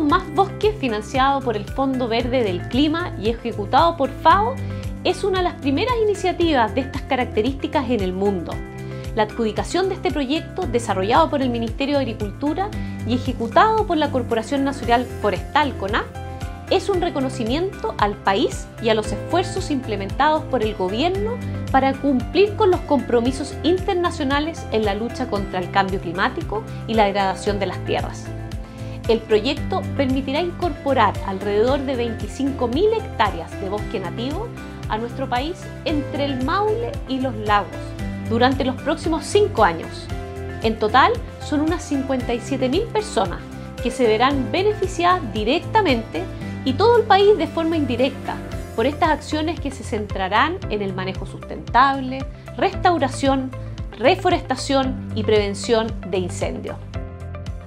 Más Bosque, financiado por el Fondo Verde del Clima y ejecutado por FAO, es una de las primeras iniciativas de estas características en el mundo. La adjudicación de este proyecto, desarrollado por el Ministerio de Agricultura y ejecutado por la Corporación Nacional Forestal, CONAF, es un reconocimiento al país y a los esfuerzos implementados por el gobierno para cumplir con los compromisos internacionales en la lucha contra el cambio climático y la degradación de las tierras. El proyecto permitirá incorporar alrededor de 25.000 hectáreas de bosque nativo a nuestro país entre el Maule y los lagos durante los próximos cinco años. En total son unas 57.000 personas que se verán beneficiadas directamente y todo el país de forma indirecta por estas acciones que se centrarán en el manejo sustentable, restauración, reforestación y prevención de incendios.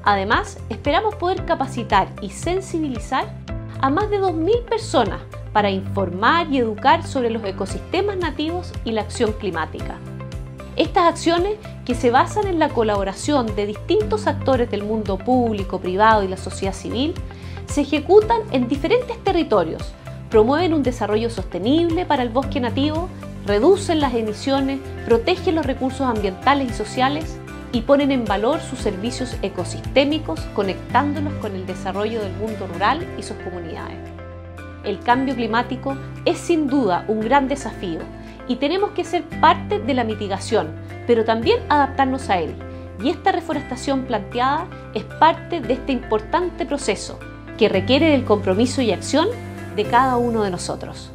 Además, esperamos poder capacitar y sensibilizar a más de 2.000 personas para informar y educar sobre los ecosistemas nativos y la acción climática. Estas acciones, que se basan en la colaboración de distintos actores del mundo público, privado y la sociedad civil, se ejecutan en diferentes territorios, promueven un desarrollo sostenible para el bosque nativo, reducen las emisiones, protegen los recursos ambientales y sociales y ponen en valor sus servicios ecosistémicos conectándolos con el desarrollo del mundo rural y sus comunidades. El cambio climático es sin duda un gran desafío y tenemos que ser parte de la mitigación, pero también adaptarnos a él. Y esta reforestación planteada es parte de este importante proceso que requiere del compromiso y acción de cada uno de nosotros.